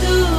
through